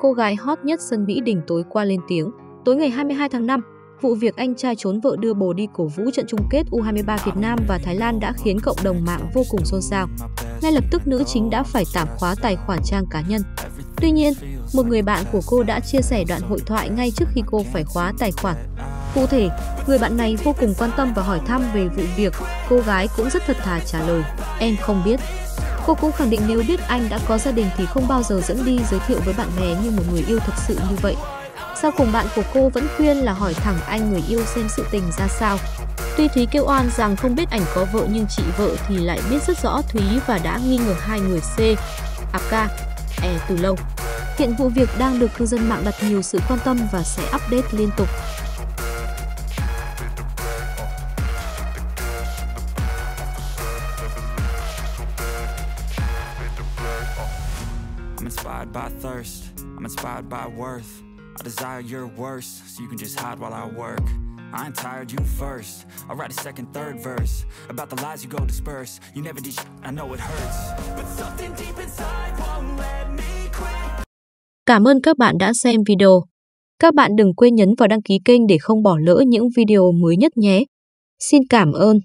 cô gái hot nhất sân Mỹ Đình tối qua lên tiếng. Tối ngày 22 tháng 5, vụ việc anh trai trốn vợ đưa bồ đi cổ vũ trận chung kết U23 Việt Nam và Thái Lan đã khiến cộng đồng mạng vô cùng xôn xao. Ngay lập tức nữ chính đã phải tạm khóa tài khoản trang cá nhân. Tuy nhiên, một người bạn của cô đã chia sẻ đoạn hội thoại ngay trước khi cô phải khóa tài khoản. Cụ thể, người bạn này vô cùng quan tâm và hỏi thăm về vụ việc, cô gái cũng rất thật thà trả lời, em không biết. Cô cũng khẳng định nếu biết anh đã có gia đình thì không bao giờ dẫn đi giới thiệu với bạn bè như một người yêu thật sự như vậy. Sau cùng bạn của cô vẫn khuyên là hỏi thẳng anh người yêu xem sự tình ra sao. Tuy Thúy kêu oan rằng không biết ảnh có vợ nhưng chị vợ thì lại biết rất rõ Thúy và đã nghi ngờ hai người C, Aka, E từ lâu. Hiện vụ việc đang được cư dân mạng đặt nhiều sự quan tâm và sẽ update liên tục. I'm inspired by thirst, I'm inspired by worth. I desire your worst, so you can just hide while I work. I ain't tired, you first. I'll write a second, third verse about the lies you go disperse. You never did, sh- I know it hurts. But something deep inside won't let me quit. Cảm ơn các bạn đã xem video. Các bạn đừng quên nhấn vào đăng ký kênh để không bỏ lỡ những video mới nhất nhé. Xin cảm ơn.